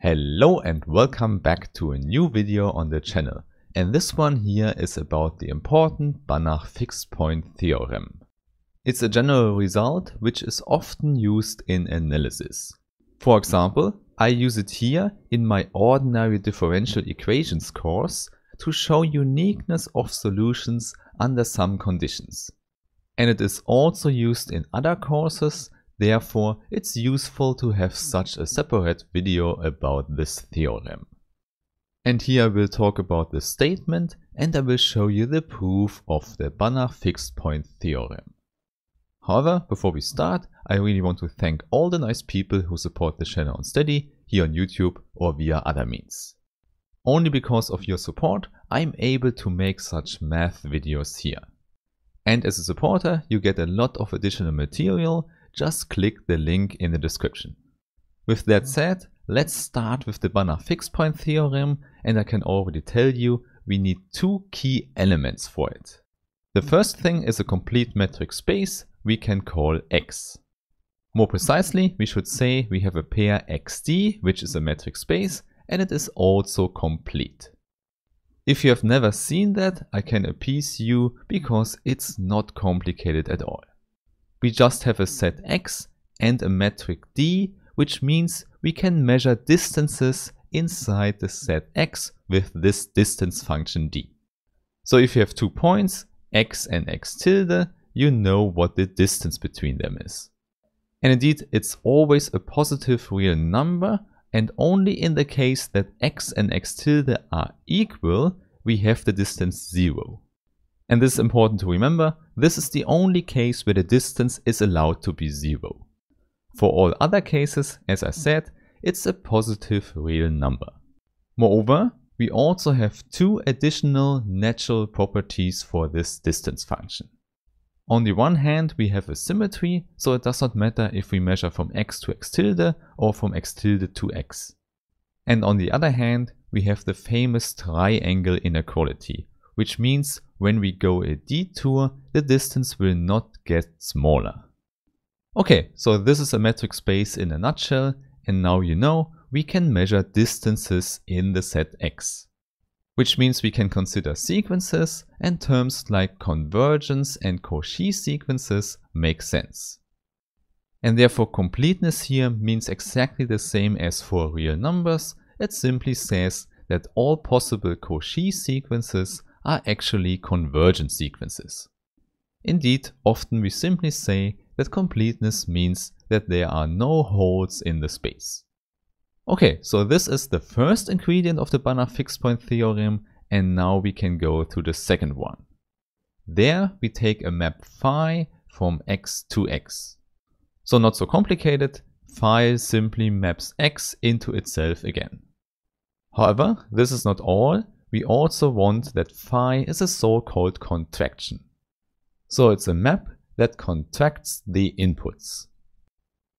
Hello and welcome back to a new video on the channel. And this one here is about the important Banach fixed point theorem. It's a general result which is often used in analysis. For example, I use it here in my ordinary differential equations course to show uniqueness of solutions under some conditions. And it is also used in other courses Therefore, it's useful to have such a separate video about this theorem. And here I will talk about the statement and I will show you the proof of the Banach fixed point theorem. However, before we start, I really want to thank all the nice people who support the channel on Steady, here on YouTube or via other means. Only because of your support, I'm able to make such math videos here. And as a supporter, you get a lot of additional material just click the link in the description. With that said, let's start with the Banach fixed point theorem and I can already tell you we need two key elements for it. The first thing is a complete metric space we can call X. More precisely, we should say we have a pair XD, which is a metric space, and it is also complete. If you have never seen that, I can appease you because it's not complicated at all we just have a set x and a metric d, which means we can measure distances inside the set x with this distance function d. So if you have two points, x and x tilde, you know what the distance between them is. And indeed, it's always a positive real number, and only in the case that x and x tilde are equal, we have the distance 0. And this is important to remember, this is the only case where the distance is allowed to be zero. For all other cases, as I said, it's a positive real number. Moreover, we also have two additional natural properties for this distance function. On the one hand, we have a symmetry, so it does not matter if we measure from x to x tilde or from x tilde to x. And on the other hand, we have the famous triangle inequality, which means when we go a detour, the distance will not get smaller. Okay, so this is a metric space in a nutshell, and now you know we can measure distances in the set X. Which means we can consider sequences and terms like convergence and Cauchy sequences make sense. And therefore completeness here means exactly the same as for real numbers, it simply says that all possible Cauchy sequences are actually convergent sequences. Indeed, often we simply say that completeness means that there are no holes in the space. Okay, so this is the first ingredient of the Banach fixed point theorem and now we can go to the second one. There we take a map phi from x to x. So not so complicated, phi simply maps x into itself again. However, this is not all we also want that phi is a so-called contraction. So it's a map that contracts the inputs.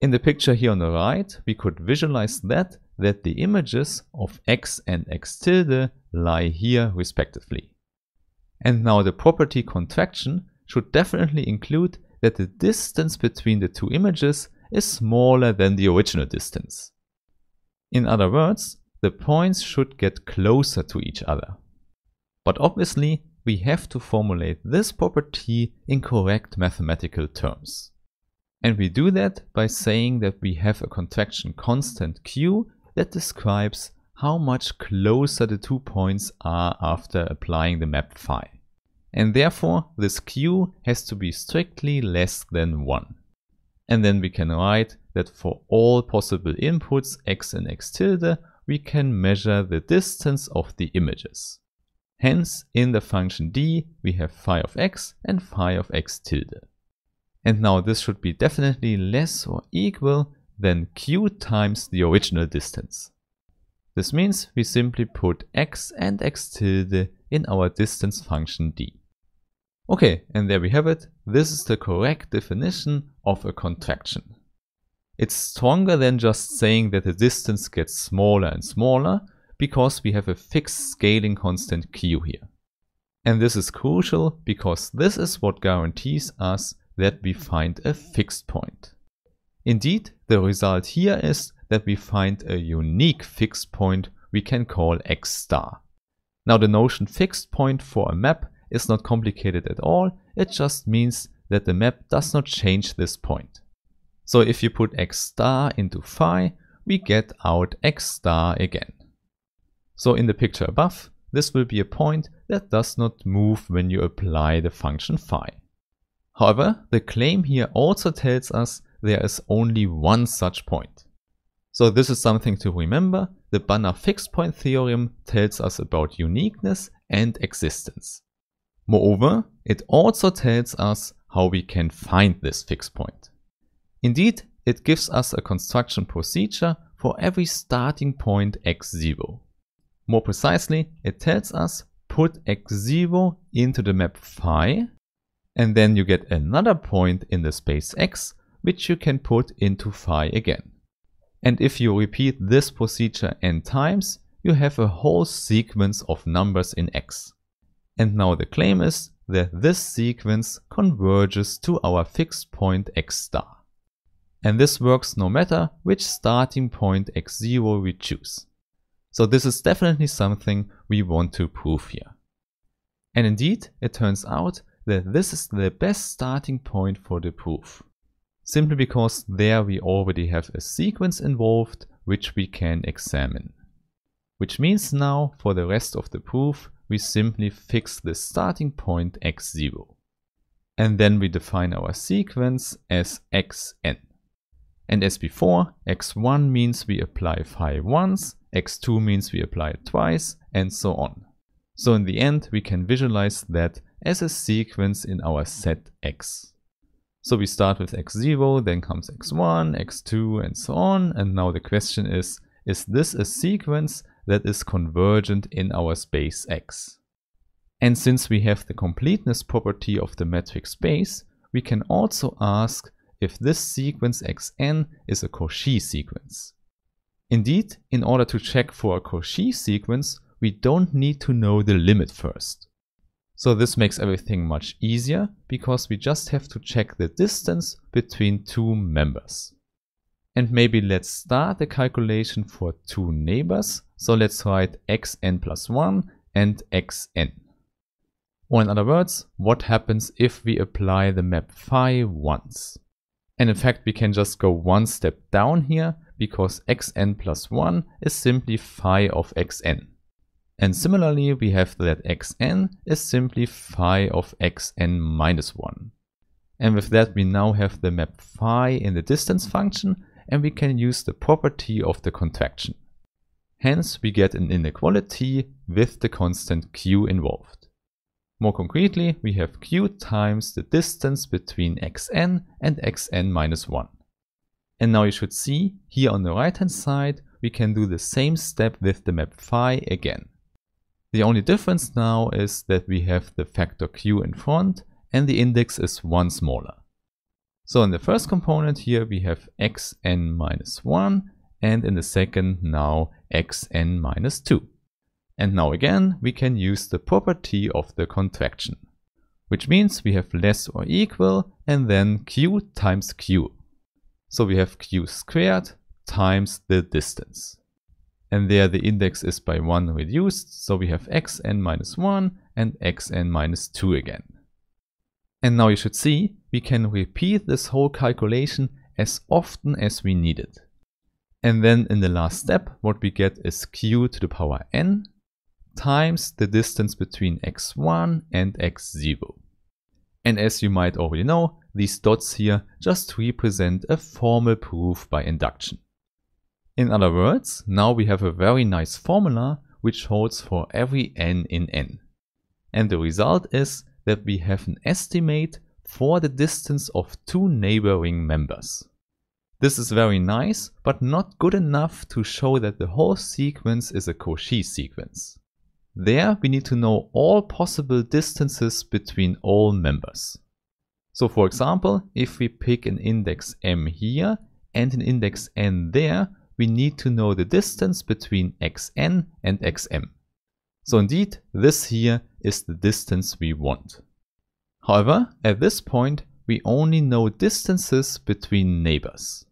In the picture here on the right, we could visualize that, that the images of x and x tilde lie here respectively. And now the property contraction should definitely include that the distance between the two images is smaller than the original distance. In other words, the points should get closer to each other. But obviously, we have to formulate this property in correct mathematical terms. And we do that by saying that we have a contraction constant q that describes how much closer the two points are after applying the map phi. And therefore, this q has to be strictly less than 1. And then we can write that for all possible inputs x and x tilde, we can measure the distance of the images. Hence, in the function d, we have phi of x and phi of x tilde. And now this should be definitely less or equal than q times the original distance. This means we simply put x and x tilde in our distance function d. Okay, and there we have it. This is the correct definition of a contraction. It's stronger than just saying that the distance gets smaller and smaller because we have a fixed scaling constant q here. And this is crucial because this is what guarantees us that we find a fixed point. Indeed, the result here is that we find a unique fixed point we can call x star. Now the notion fixed point for a map is not complicated at all, it just means that the map does not change this point. So if you put x star into phi, we get out x star again. So in the picture above, this will be a point that does not move when you apply the function phi. However, the claim here also tells us there is only one such point. So this is something to remember. The Banach fixed point theorem tells us about uniqueness and existence. Moreover, it also tells us how we can find this fixed point. Indeed, it gives us a construction procedure for every starting point x0. More precisely, it tells us put x0 into the map phi and then you get another point in the space x which you can put into phi again. And if you repeat this procedure n times, you have a whole sequence of numbers in x. And now the claim is that this sequence converges to our fixed point x star. And this works no matter which starting point x0 we choose. So this is definitely something we want to prove here. And indeed, it turns out that this is the best starting point for the proof simply because there we already have a sequence involved which we can examine. Which means now for the rest of the proof we simply fix the starting point x0. And then we define our sequence as xn. And as before, x1 means we apply phi once, x2 means we apply it twice, and so on. So in the end, we can visualize that as a sequence in our set x. So we start with x0, then comes x1, x2, and so on. And now the question is, is this a sequence that is convergent in our space X? And since we have the completeness property of the metric space, we can also ask if this sequence xn is a Cauchy sequence. Indeed, in order to check for a Cauchy sequence, we don't need to know the limit first. So this makes everything much easier because we just have to check the distance between two members. And maybe let's start the calculation for two neighbors. So let's write xn plus 1 and xn. Or in other words, what happens if we apply the map phi once? And in fact, we can just go one step down here because xn plus 1 is simply phi of xn. And similarly, we have that xn is simply phi of xn minus 1. And with that, we now have the map phi in the distance function, and we can use the property of the contraction. Hence, we get an inequality with the constant q involved. More concretely, we have q times the distance between xn and xn minus 1. And now you should see, here on the right hand side, we can do the same step with the map phi again. The only difference now is that we have the factor q in front and the index is one smaller. So in the first component here we have xn minus 1 and in the second now xn minus 2. And now again we can use the property of the contraction, which means we have less or equal and then q times q. So we have q squared times the distance and there the index is by 1 reduced, so we have xn minus 1 and xn minus 2 again. And now you should see, we can repeat this whole calculation as often as we need it. And then in the last step, what we get is q to the power n times the distance between x1 and x0. And as you might already know, these dots here just represent a formal proof by induction. In other words, now we have a very nice formula which holds for every n in n. And the result is that we have an estimate for the distance of two neighboring members. This is very nice, but not good enough to show that the whole sequence is a Cauchy sequence. There we need to know all possible distances between all members. So for example, if we pick an index m here and an index n there, we need to know the distance between xn and xm. So indeed, this here is the distance we want. However, at this point, we only know distances between neighbors.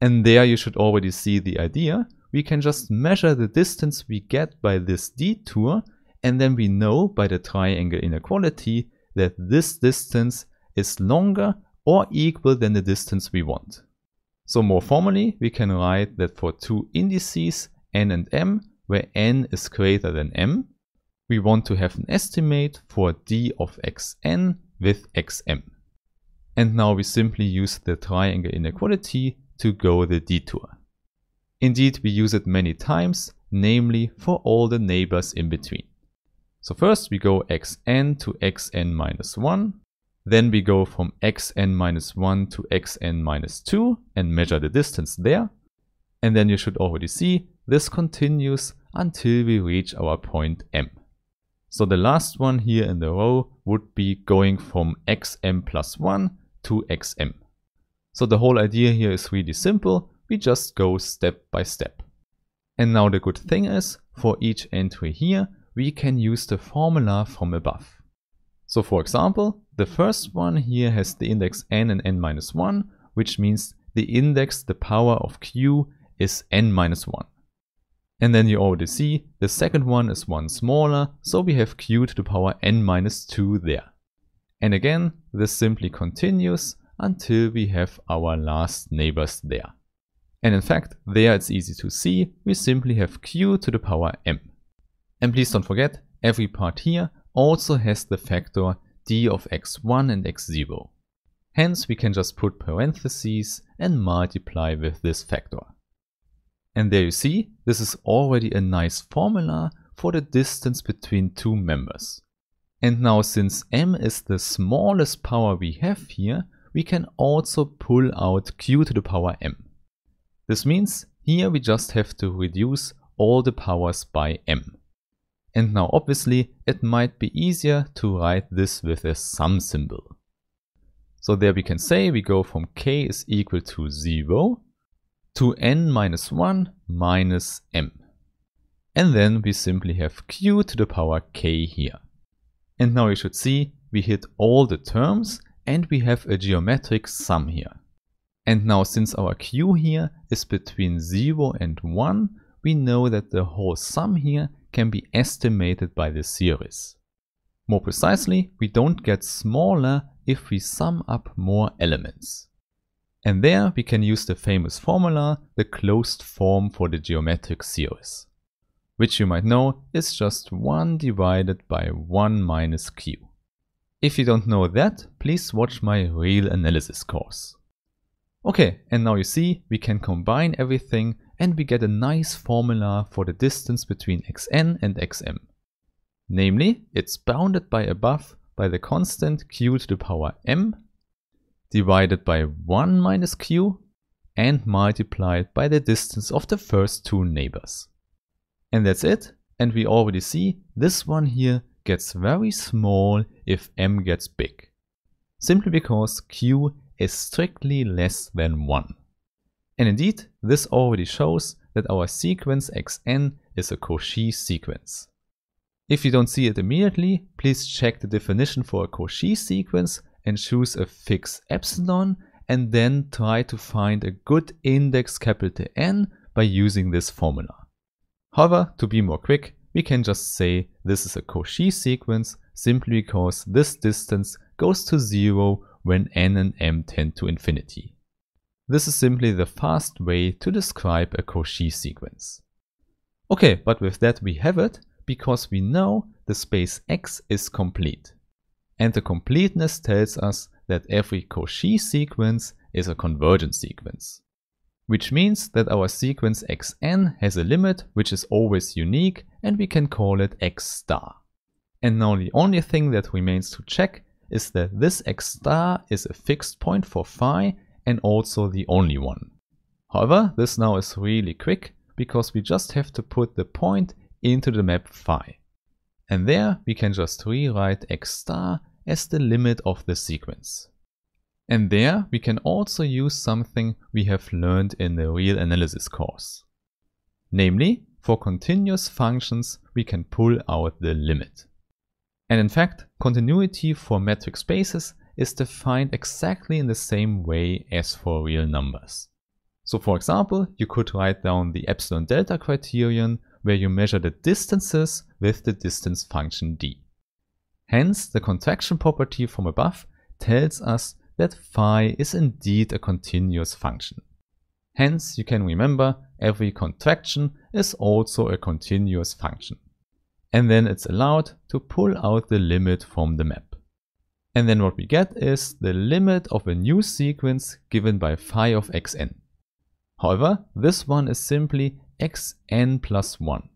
And there you should already see the idea. We can just measure the distance we get by this detour and then we know by the triangle inequality that this distance is longer or equal than the distance we want. So more formally, we can write that for two indices n and m, where n is greater than m, we want to have an estimate for d of xn with xm. And now we simply use the triangle inequality to go the detour. Indeed, we use it many times, namely for all the neighbors in between. So first we go xn to xn minus 1, then we go from xn minus 1 to xn minus 2 and measure the distance there. And then you should already see this continues until we reach our point m. So the last one here in the row would be going from xm plus 1 to xm. So the whole idea here is really simple, we just go step by step. And now the good thing is, for each entry here, we can use the formula from above. So for example, the first one here has the index n and n minus 1, which means the index, the power of q, is n minus 1. And then you already see the second one is one smaller, so we have q to the power n minus 2 there. And again, this simply continues until we have our last neighbors there. And in fact, there it's easy to see, we simply have q to the power m. And please don't forget, every part here also has the factor d of x1 and x0. Hence we can just put parentheses and multiply with this factor. And there you see, this is already a nice formula for the distance between two members. And now since m is the smallest power we have here, we can also pull out q to the power m. This means here we just have to reduce all the powers by m. And now obviously it might be easier to write this with a sum symbol. So there we can say we go from k is equal to 0 to n minus 1 minus m. And then we simply have q to the power k here. And now you should see we hit all the terms and we have a geometric sum here. And now since our q here is between 0 and 1, we know that the whole sum here can be estimated by the series. More precisely, we don't get smaller if we sum up more elements. And there we can use the famous formula, the closed form for the geometric series, which you might know is just 1 divided by 1 minus q. If you don't know that, please watch my real analysis course. Okay, and now you see we can combine everything and we get a nice formula for the distance between xn and xm. Namely, it's bounded by above by the constant q to the power m divided by 1 minus q and multiplied by the distance of the first two neighbors. And that's it. And we already see this one here gets very small if m gets big. Simply because q is strictly less than 1. And indeed, this already shows that our sequence xn is a Cauchy sequence. If you don't see it immediately, please check the definition for a Cauchy sequence and choose a fixed epsilon and then try to find a good index capital N by using this formula. However, to be more quick, we can just say this is a Cauchy sequence simply because this distance goes to zero when n and m tend to infinity. This is simply the fast way to describe a Cauchy sequence. Okay, but with that we have it because we know the space X is complete. And the completeness tells us that every Cauchy sequence is a convergent sequence. Which means that our sequence xn has a limit which is always unique and we can call it x star. And now the only thing that remains to check is that this x star is a fixed point for phi and also the only one. However, this now is really quick because we just have to put the point into the map phi. And there we can just rewrite x star as the limit of the sequence. And there we can also use something we have learned in the real analysis course. Namely, for continuous functions we can pull out the limit. And in fact, continuity for metric spaces is defined exactly in the same way as for real numbers. So for example, you could write down the epsilon delta criterion where you measure the distances with the distance function d. Hence, the contraction property from above tells us that phi is indeed a continuous function. Hence, you can remember every contraction is also a continuous function. And then it's allowed to pull out the limit from the map. And then what we get is the limit of a new sequence given by phi of xn. However, this one is simply xn plus 1.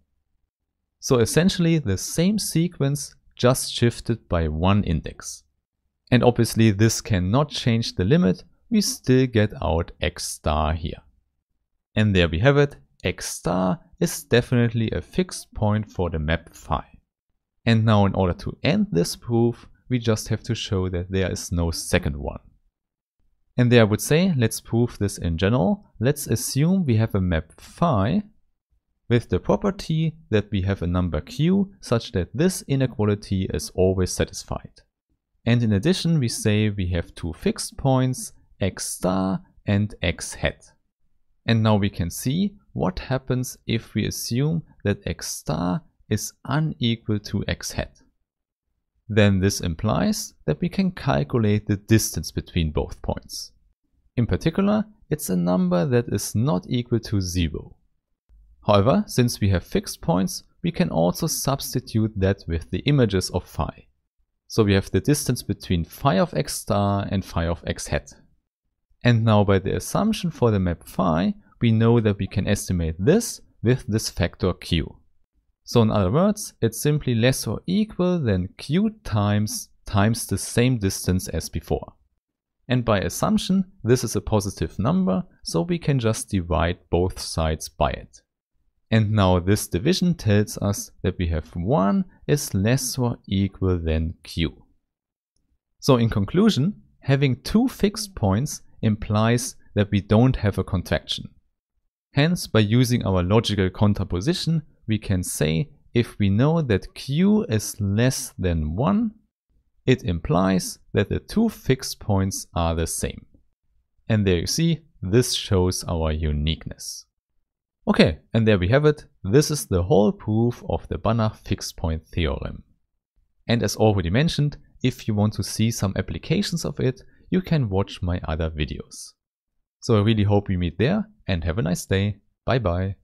So essentially the same sequence just shifted by one index. And obviously this cannot change the limit, we still get out x star here. And there we have it, x star is definitely a fixed point for the map phi. And now in order to end this proof, we just have to show that there is no second one. And there I would say, let's prove this in general. Let's assume we have a map phi with the property that we have a number q such that this inequality is always satisfied. And in addition, we say we have two fixed points, x star and x hat. And now we can see what happens if we assume that x star is unequal to x hat. Then this implies that we can calculate the distance between both points. In particular, it's a number that is not equal to 0. However, since we have fixed points, we can also substitute that with the images of phi. So we have the distance between phi of x star and phi of x hat. And now by the assumption for the map phi, we know that we can estimate this with this factor q. So in other words, it's simply less or equal than q times times the same distance as before. And by assumption, this is a positive number, so we can just divide both sides by it. And now this division tells us that we have 1 is less or equal than q. So in conclusion, having two fixed points implies that we don't have a contraction. Hence, by using our logical contraposition, we can say if we know that q is less than 1, it implies that the two fixed points are the same. And there you see, this shows our uniqueness. Okay, and there we have it. This is the whole proof of the Banach fixed point theorem. And as already mentioned, if you want to see some applications of it, you can watch my other videos. So I really hope we meet there and have a nice day. Bye bye.